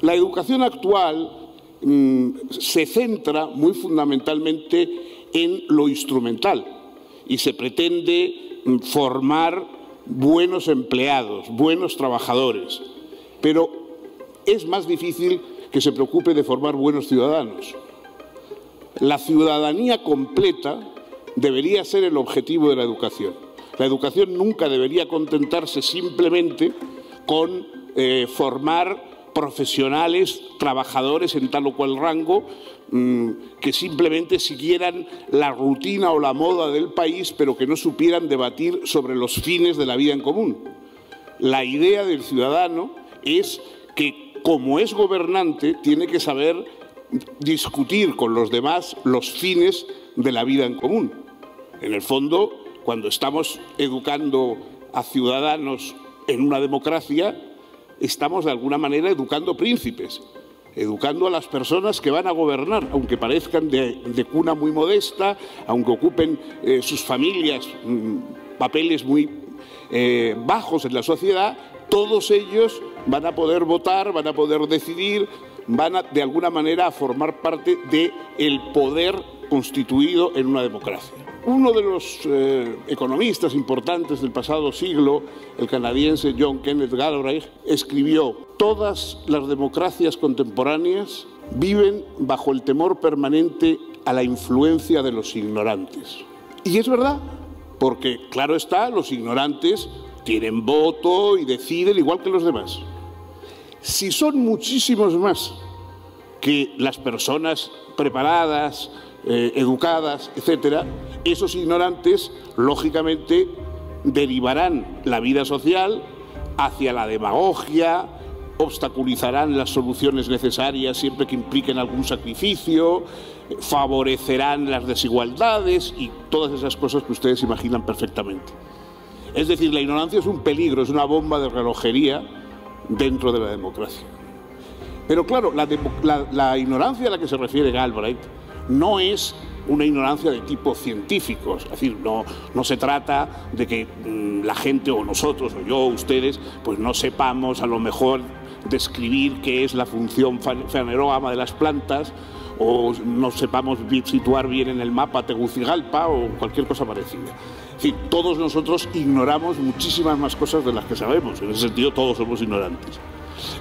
La educación actual mm, se centra muy fundamentalmente en lo instrumental y se pretende mm, formar buenos empleados, buenos trabajadores, pero es más difícil que se preocupe de formar buenos ciudadanos. La ciudadanía completa debería ser el objetivo de la educación. La educación nunca debería contentarse simplemente con eh, formar profesionales, trabajadores en tal o cual rango, mm, que simplemente siguieran la rutina o la moda del país, pero que no supieran debatir sobre los fines de la vida en común. La idea del ciudadano es que, como es gobernante, tiene que saber discutir con los demás los fines de la vida en común. En el fondo, cuando estamos educando a ciudadanos en una democracia, estamos de alguna manera educando príncipes, educando a las personas que van a gobernar, aunque parezcan de, cuna muy modesta, aunque ocupen eh, sus familias mm, papeles muy eh, bajos en la sociedad, todos ellos van a poder votar, van a poder decidir, van a, de alguna manera a formar parte del poder constituido en una democracia. Uno de los eh, economistas importantes del pasado siglo, el canadiense John Kenneth Galbraith, escribió, todas las democracias contemporáneas viven bajo el temor permanente a la influencia de los ignorantes. Y es verdad, porque claro está, los ignorantes tienen voto y deciden igual que los demás. Si son muchísimos más que las personas preparadas, eh, educadas, etcétera, esos ignorantes, lógicamente, derivarán la vida social hacia la demagogia, obstaculizarán las soluciones necesarias siempre que impliquen algún sacrificio, favorecerán las desigualdades y todas esas cosas que ustedes imaginan perfectamente. Es decir, la ignorancia es un peligro, es una bomba de relojería dentro de la democracia. Pero claro, la, ignorancia a la que se refiere Galbraith no es una ignorancia de tipo científico, es decir, no, no se trata de que mm, la gente o nosotros o yo o ustedes pues no sepamos a lo mejor describir qué es la función fenerógama de las plantas o no sepamos situar bien en el mapa Tegucigalpa o cualquier cosa parecida. Es decir, todos nosotros ignoramos muchísimas más cosas de las que sabemos, en ese sentido todos somos ignorantes.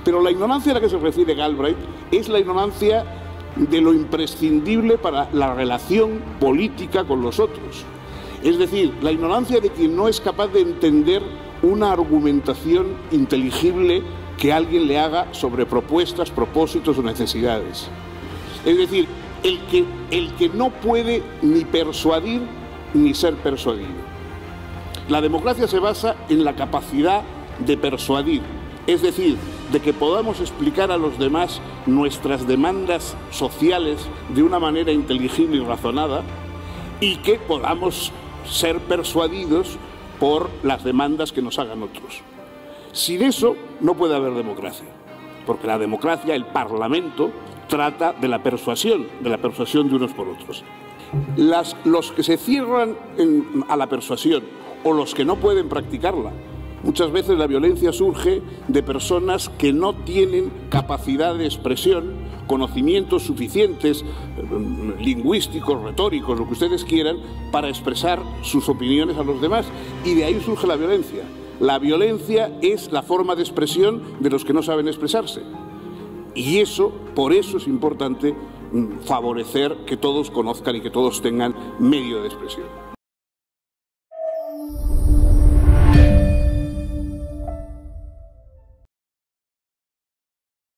Pero la ignorancia a la que se refiere Galbraith es la ignorancia de lo imprescindible para la relación política con los otros. Es decir, la ignorancia de quien no es capaz de entender una argumentación inteligible que alguien le haga sobre propuestas, propósitos o necesidades. Es decir, el que, el que no puede ni persuadir ni ser persuadido. La democracia se basa en la capacidad de persuadir, es decir, de que podamos explicar a los demás nuestras demandas sociales de una manera inteligible y razonada y que podamos ser persuadidos por las demandas que nos hagan otros. Sin eso no puede haber democracia, porque la democracia, el Parlamento, trata de la persuasión, de la persuasión de unos por otros. los que se cierran a la persuasión o los que no pueden practicarla Muchas veces la violencia surge de personas que no tienen capacidad de expresión, conocimientos suficientes, eh, lingüísticos, retóricos, lo que ustedes quieran, para expresar sus opiniones a los demás. Y de ahí surge la violencia. La violencia es la forma de expresión de los que no saben expresarse. Y eso, por eso es importante mm, favorecer que todos conozcan y que todos tengan medio de expresión.